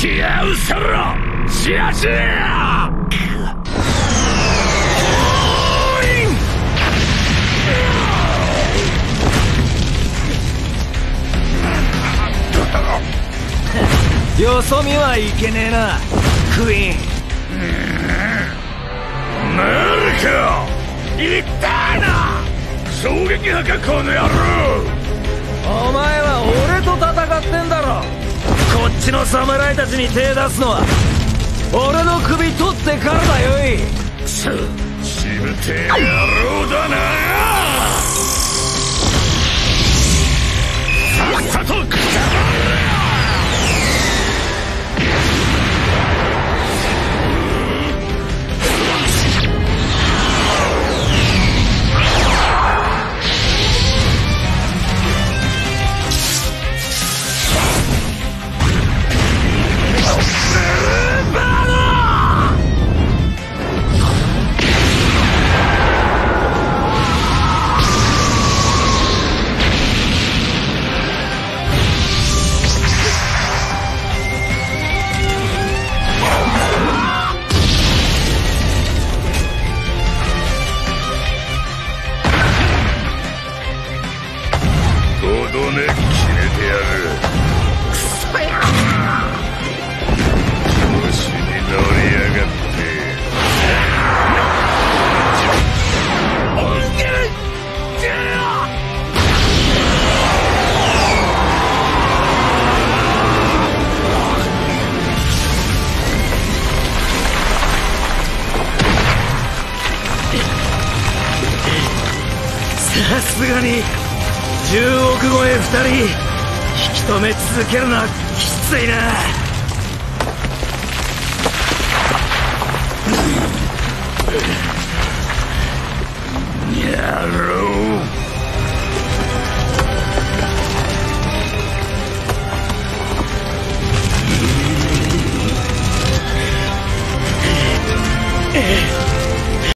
気合うせろシアシアよそ見はいけねえなクイーン。なるか。いったな。衝撃波かこの野郎。お前は俺と戦ってんだろ。こっちの侍たちに手出すのは俺の首取ってからだよい。くそしぶてえ野どめ決めてやるくそや調子に乗りやがってさすがに10億超え2人引き止め続けるのはきついな。野郎